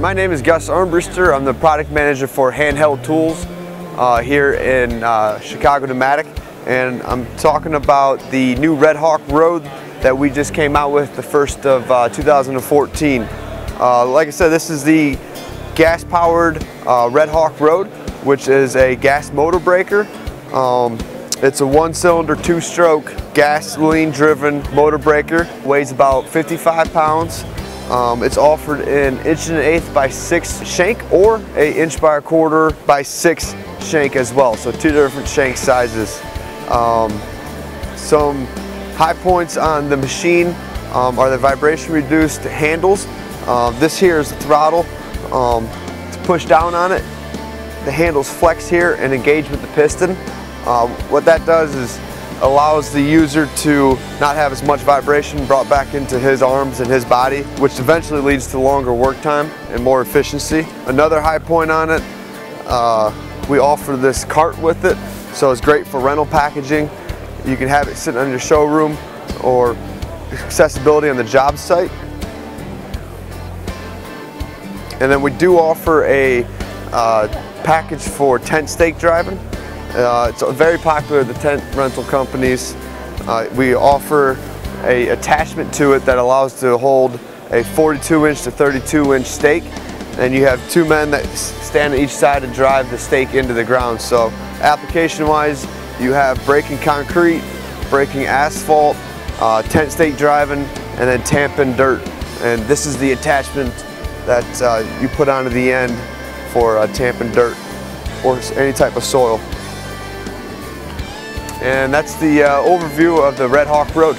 My name is Gus Armbruster. I'm the product manager for Handheld Tools uh, here in uh, Chicago Pneumatic and I'm talking about the new Red Hawk Road that we just came out with the first of uh, 2014. Uh, like I said, this is the gas-powered uh, Red Hawk Road, which is a gas motor breaker. Um, it's a one-cylinder, two-stroke, gasoline-driven motor breaker. Weighs about 55 pounds. Um, it's offered in inch and an eighth by six shank or a inch by a quarter by six shank as well. So two different shank sizes. Um, some high points on the machine um, are the vibration reduced handles. Um, this here is the throttle. Um, to push down on it, the handles flex here and engage with the piston. Uh, what that does is allows the user to not have as much vibration brought back into his arms and his body, which eventually leads to longer work time and more efficiency. Another high point on it, uh, we offer this cart with it, so it's great for rental packaging. You can have it sitting on your showroom or accessibility on the job site. And then we do offer a uh, package for tent stake driving. Uh, it's very popular with the tent rental companies. Uh, we offer a attachment to it that allows to hold a 42 inch to 32 inch stake and you have two men that stand on each side and drive the stake into the ground. So application wise you have breaking concrete, breaking asphalt, uh, tent stake driving and then tamping dirt and this is the attachment that uh, you put onto the end for uh, tamping dirt or any type of soil. And that's the uh, overview of the Red Hawk Road.